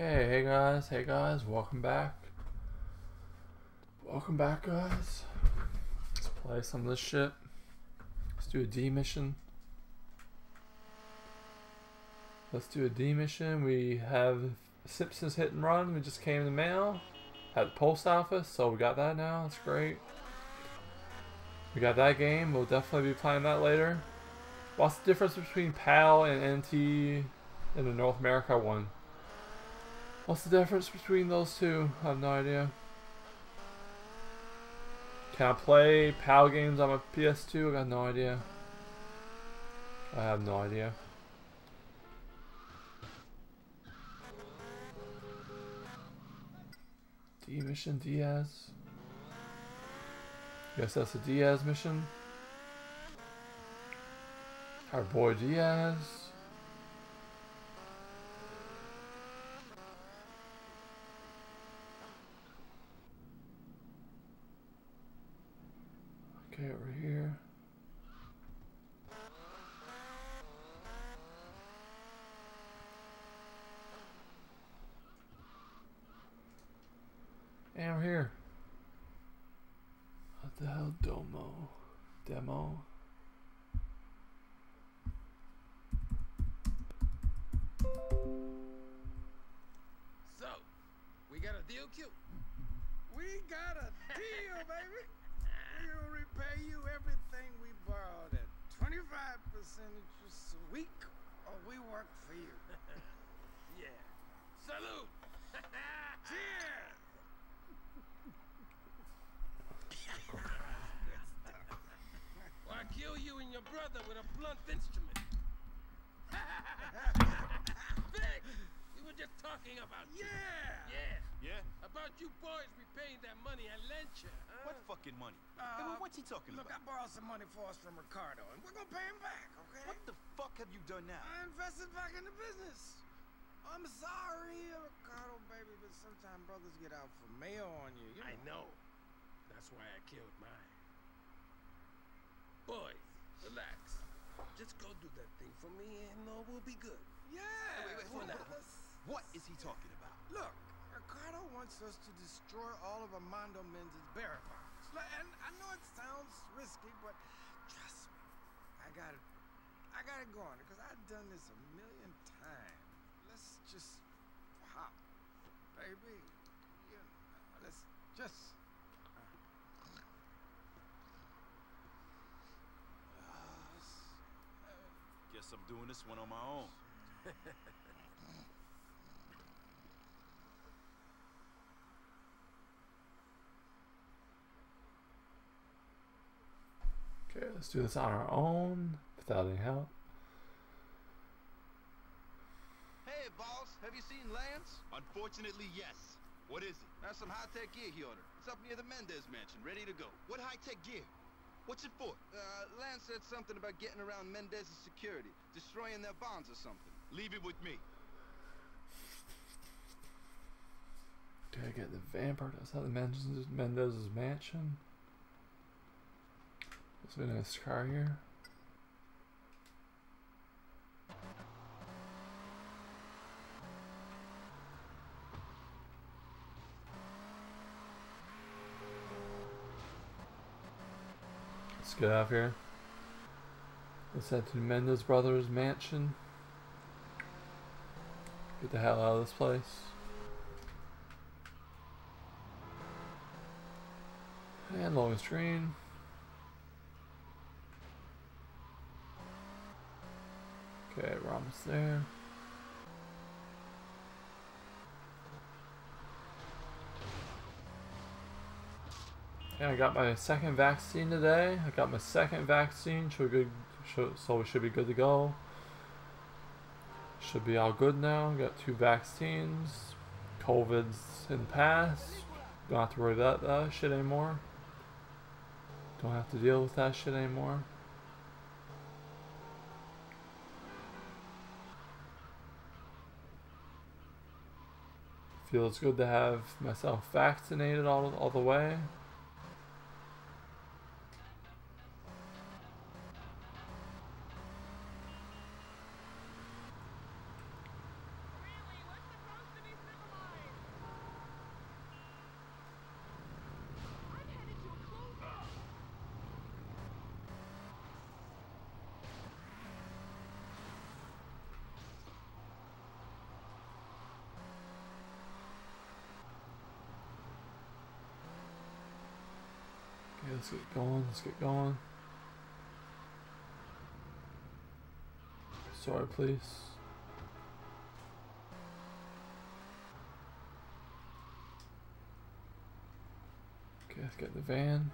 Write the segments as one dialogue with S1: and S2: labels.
S1: Okay, hey guys, hey guys, welcome back. Welcome back, guys. Let's play some of this shit. Let's do a D mission. Let's do a D mission. We have Simpsons Hit and Run. We just came in the mail. At the post office, so we got that now. That's great. We got that game. We'll definitely be playing that later. What's the difference between PAL and NT in the North America one? What's the difference between those two? I have no idea. Can I play PAL games on my PS2? I got no idea. I have no idea. D mission Diaz. Guess that's a Diaz mission. Our boy Diaz. Okay, over here. And we're here. What the hell, Domo? Demo?
S2: So, we got a deal, Q?
S3: We got a deal, baby. We'll repay you everything we borrowed at 25% interest a week, or we work for you.
S2: Yeah. Salute!
S3: Cheers!
S2: Or I kill you and your brother with a blunt instrument. Vic! We were just talking about you.
S3: Yeah!
S2: Yeah.
S4: Yeah?
S2: About you boys repaying that money I lent you. Huh?
S4: What fucking money?
S3: Uh,
S4: hey, well, what's he talking about?
S3: Look, I borrowed some money for us from Ricardo, and we're gonna pay him back, okay?
S4: What the fuck have you done now?
S3: I invested back in the business. I'm sorry, Ricardo, baby, but sometimes brothers get out for mail on you. you
S2: I know. That's why I killed mine. Boys, relax. Just go do that thing for me and all will be good.
S3: Yeah.
S4: wait, wait,
S3: well,
S4: hold on. What is he talking about?
S3: Look, Ricardo wants us to destroy all of Armando Mendez's. Like, And I know it sounds risky, but trust me, I got it. I got it going because I've done this a million times. Let's just hop, baby. You know, let's just. Uh, uh, uh.
S4: Guess I'm doing this one on my own.
S1: Okay, let's do this on our own without any help.
S5: Hey, boss, have you seen Lance?
S4: Unfortunately, yes. What is it?
S5: That's some high-tech gear he ordered. It's up near the Mendez mansion, ready to go.
S4: What high-tech gear? What's it for?
S5: Uh, Lance said something about getting around Mendez's security, destroying their bonds or something.
S4: Leave it with me.
S1: Do I get the vampire? Is that the Mendez's, Mendez's mansion? Is a nice car here? Let's get out of here. Let's head to Mendez Brothers mansion. Get the hell out of this place. And loading screen. Okay, we're almost there. Yeah, I got my second vaccine today. I got my second vaccine, so, good, so so we should be good to go. Should be all good now. Got two vaccines. COVID's in the past. Don't have to worry about that shit anymore. Don't have to deal with that shit anymore. Feels good to have myself vaccinated all, all the way. Let's get going. Let's get going. Sorry, please. Okay, let's get the van.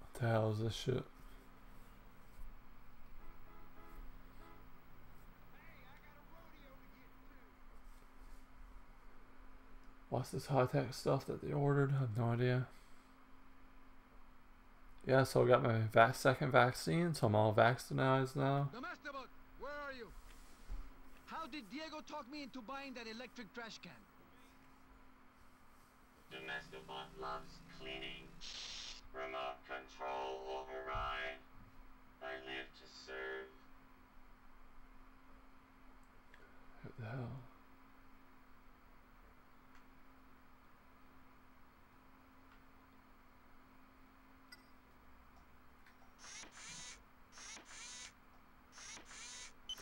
S1: What the hell is this shit? What's this high tech stuff that they ordered? I have no idea. Yeah, so I got my vac- second vaccine, so I'm all vaccinated now.
S6: Domestobot, where are you? How did Diego talk me into buying that electric trash can?
S7: Domestobot loves cleaning. Remote control override. I live to serve.
S1: What the hell?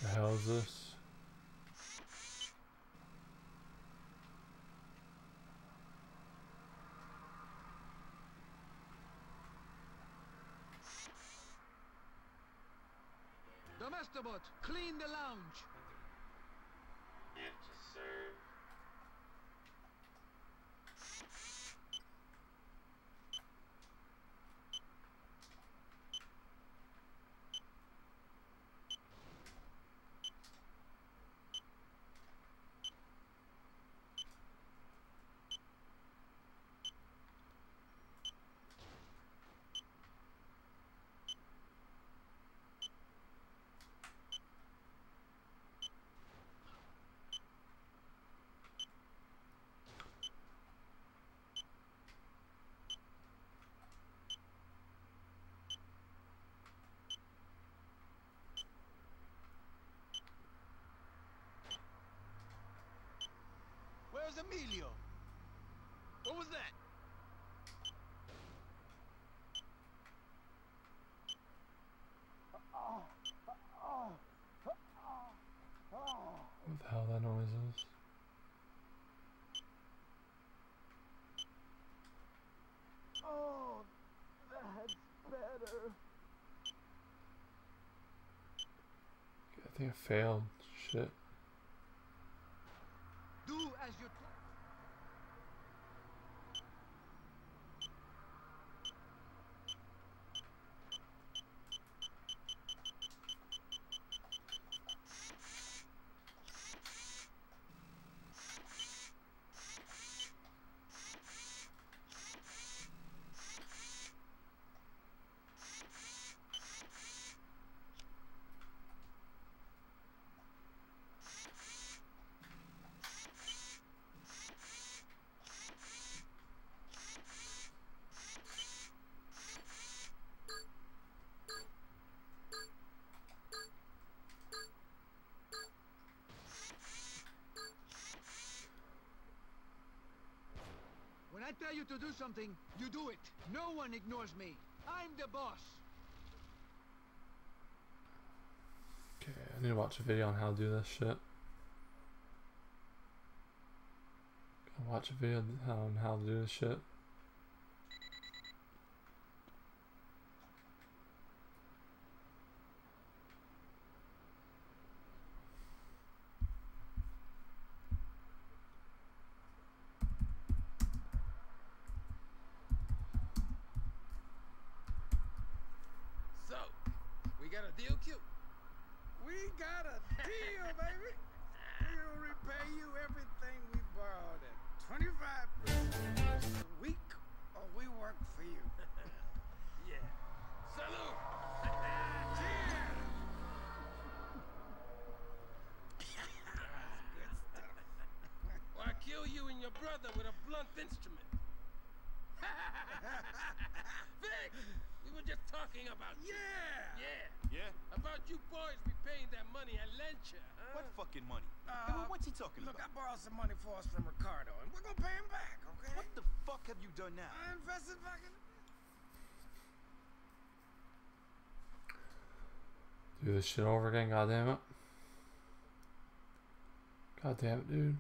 S1: The hell is this?
S6: Domestobot, clean the lounge.
S5: Emilio? What was that?
S1: What the hell that noise is?
S3: Oh, that's better.
S1: I think I failed. Shit.
S6: Do as you're told. When I tell you to do something, you do it. No one ignores me. I'm the boss.
S1: Okay, I need to watch a video on how to do this shit. Watch a video on how to do this shit.
S2: So, we got a deal, Q.
S3: We got a deal, baby. We'll repay you everything we borrowed at 25% a week, or we work for you.
S2: Yeah. Salute.
S3: Cheers!
S2: Or I kill you and your brother with a blunt instrument. Vic, we were just talking about you.
S3: Yeah!
S2: Yeah.
S4: Yeah?
S2: About you boys paying that money I lent you, huh?
S4: What fucking money?
S3: Uh,
S4: hey, what's he talking
S3: look,
S4: about?
S3: Look, I borrowed some money for us from Ricardo, and we're gonna pay him back, okay?
S4: What the fuck have you done now?
S3: I invested back in...
S1: Do this shit over again, God damn it! God damn it, dude.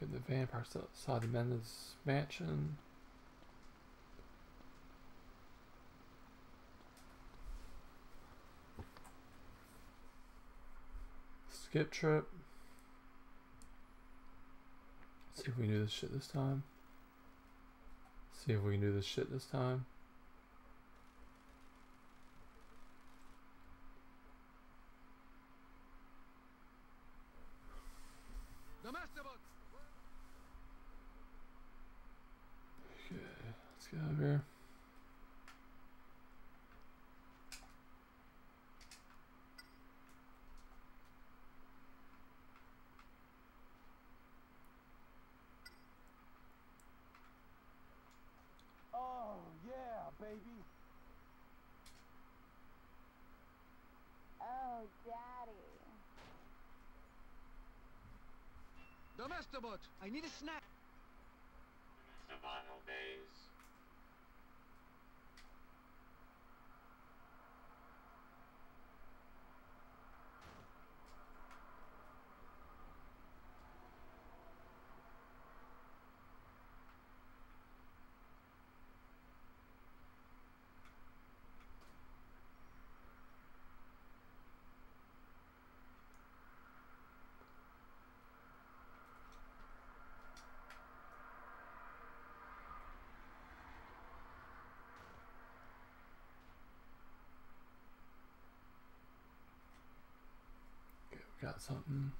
S1: Get the vampires outside the men's mansion. Skip trip. See if we can do this shit this time. See if we can do this shit this time. Okay, let's get out of here.
S5: Oh, yeah, baby.
S8: Oh, Daddy.
S6: Master. I need a snack.
S1: Got something.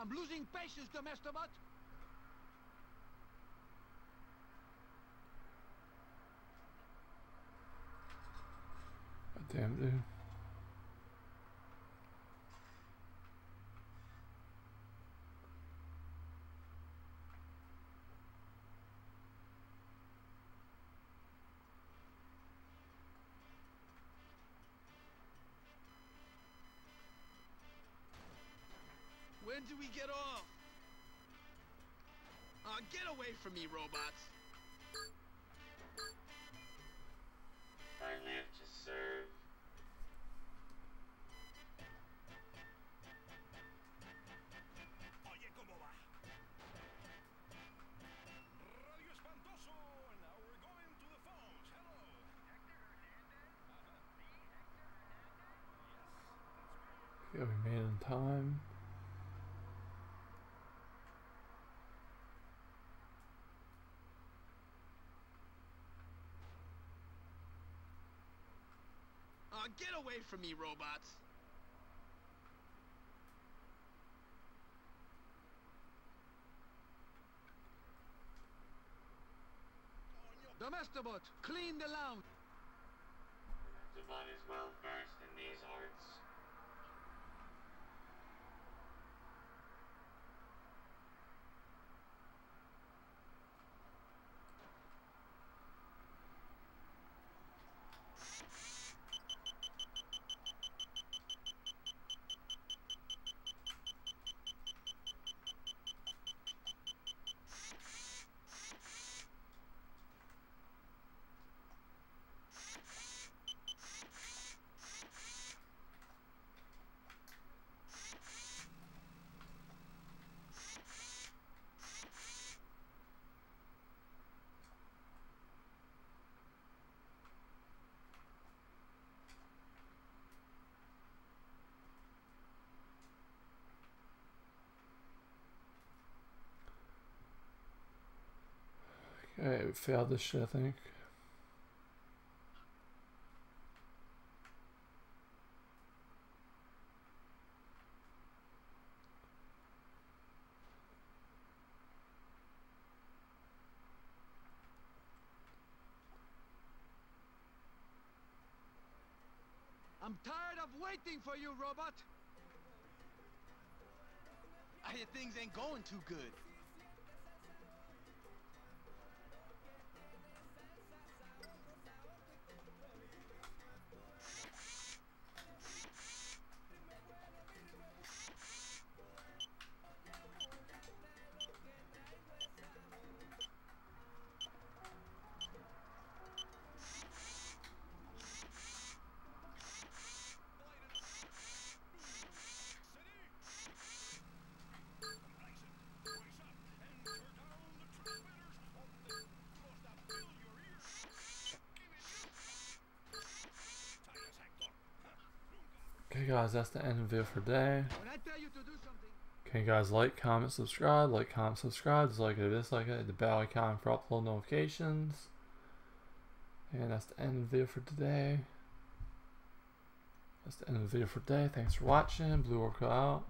S6: I'm losing patience, bot.
S1: Damn, dude.
S2: When do we get off? Uh, get away from me, robots.
S7: I live to serve.
S3: Oye, ¿cómo va? Radio Espantoso, and now we're going to the phones. Hello.
S1: Yeah, we made it in time.
S2: Get away from me, robots.
S6: The master bot. Clean the lounge.
S7: Is well versed in these arts.
S1: Uh, we failed this shit, I think.
S6: I'm I'm tired of waiting for you, robot.
S5: I hear things ain't going too good.
S1: Guys, that's the end of the video for today.
S6: When I tell you to do something,
S1: Okay, guys, like, comment, subscribe, like, comment, subscribe, dislike it, dislike it, the bell icon for upload notifications. And that's the end of the video for today. That's the end of the video for today. Thanks for watching. BlueOverkill out.